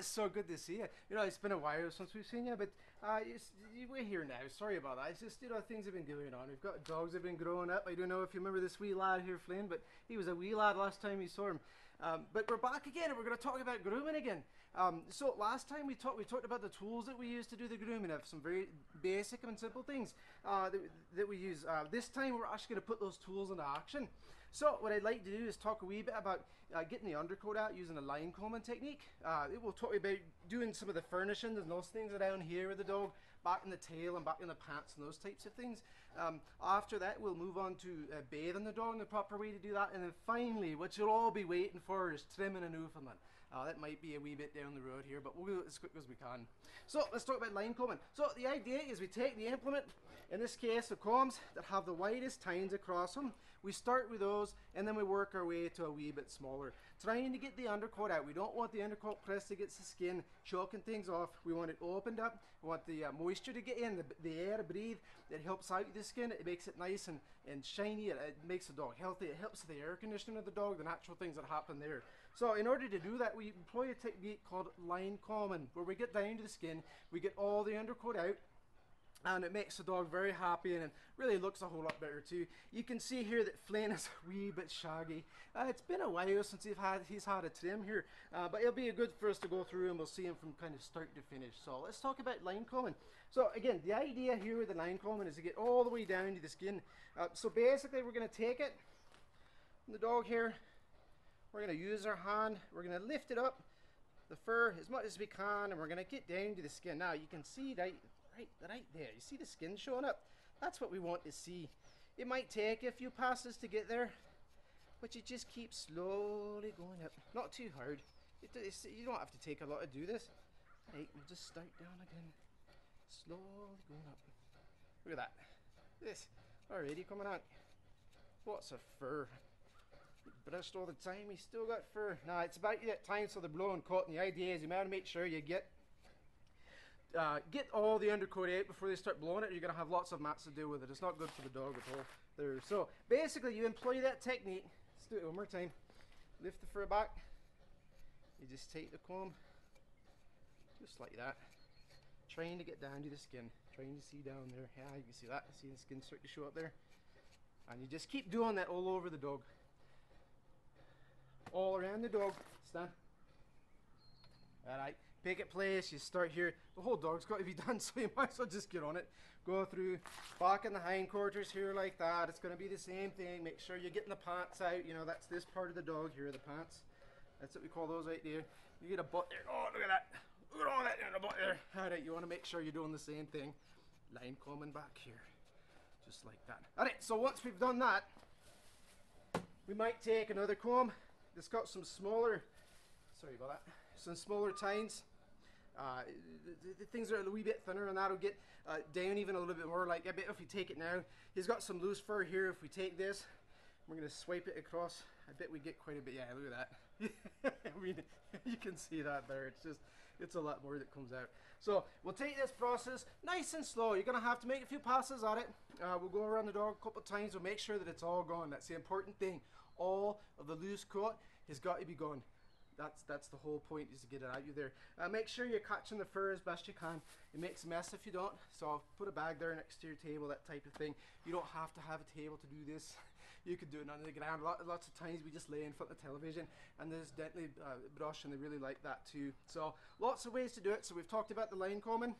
it's so good to see you. You know, it's been a while since we've seen you, but uh, we're here now. Sorry about that. It's just, you know, things have been going on. We've got dogs have been growing up. I don't know if you remember this wee lad here, Flynn, but he was a wee lad last time you saw him. Um, but we're back again, and we're going to talk about grooming again. Um, so last time we talked, we talked about the tools that we use to do the grooming of some very basic and simple things uh, that, that we use. Uh, this time, we're actually going to put those tools into action. So what I'd like to do is talk a wee bit about uh, getting the undercoat out using a line combing technique. Uh, it will talk about doing some of the furnishings and those things around here with the dog, back in the tail and back in the pants and those types of things. Um, after that, we'll move on to uh, bathing the dog in the proper way to do that. And then finally, what you'll all be waiting for is trimming a Newfoundland. Uh, that might be a wee bit down the road here, but we'll do it as quick as we can. So let's talk about line combing. So the idea is we take the implement, in this case the combs that have the widest tines across them. We start with those and then we work our way to a wee bit smaller. Trying to get the undercoat out. We don't want the undercoat pressed against the skin, choking things off. We want it opened up. We want the uh, moisture to get in, the, the air to breathe. It helps out the skin. It makes it nice and, and shiny. It, it makes the dog healthy. It helps the air conditioning of the dog, the natural things that happen there. So in order to do that, we employ a technique called line combing, where we get down to the skin, we get all the undercoat out, and it makes the dog very happy and it really looks a whole lot better too. You can see here that Flynn is a wee bit shaggy. Uh, it's been a while since he's had, he's had a trim here, uh, but it'll be a good for us to go through and we'll see him from kind of start to finish. So let's talk about line combing. So again, the idea here with the line combing is to get all the way down to the skin. Uh, so basically we're going to take it, the dog here, we're going to use our hand, we're going to lift it up, the fur as much as we can, and we're going to get down to the skin. Now you can see right right, right there. You see the skin showing up? That's what we want to see. It might take a few passes to get there, but you just keep slowly going up. Not too hard. You don't have to take a lot to do this. Right, we'll just start down again. Slowly going up. Look at that. This already coming out. What's a fur? Brushed all the time, he's still got fur. Nah, it's about that time so they're blowing cotton. The idea is you want to make sure you get uh, get all the undercoat out before they start blowing it. You're going to have lots of mats to deal with it. It's not good for the dog at all. There. So basically, you employ that technique. Let's do it one more time. Lift the fur back. You just take the comb, just like that. Trying to get down to the skin. Trying to see down there. Yeah, you can see that. See the skin start to show up there. And you just keep doing that all over the dog. All around the dog. Stand. Alright, pick it place, you start here. The whole dog's got to be done, so you might as well just get on it. Go through, back in the hindquarters here like that. It's going to be the same thing. Make sure you're getting the pants out. You know, that's this part of the dog here, the pants. That's what we call those right there. You get a butt there. Oh, look at that. Look at all that in the butt there. Alright, you want to make sure you're doing the same thing. Line combing back here. Just like that. Alright, so once we've done that, we might take another comb that's got some smaller, sorry about that. Some smaller tines. Uh, the, the, things are a wee bit thinner and that'll get uh, down even a little bit more. Like a bit if we take it now he's got some loose fur here. If we take this we're gonna swipe it across. I bet we get quite a bit yeah look at that. I mean you can see that there. It's just it's a lot more that comes out. So we'll take this process nice and slow. You're gonna have to make a few passes at it. Uh, we'll go around the dog a couple of times. We'll make sure that it's all gone. That's the important thing. All of the loose coat has got to be gone that's that's the whole point is to get it out you there. Uh, make sure you're catching the fur as best you can. It makes a mess if you don't. So I'll put a bag there next to your table, that type of thing. You don't have to have a table to do this. You could do it on the ground. lots of times we just lay in front of the television and there's Dentley uh, brush and they really like that too. So lots of ways to do it. So we've talked about the line combing.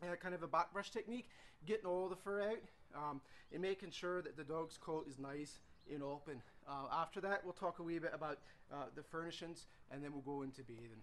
Uh, kind of a back brush technique, getting all the fur out um, and making sure that the dog's coat is nice in open. Uh, after that, we'll talk a wee bit about uh, the furnishings and then we'll go into bathing.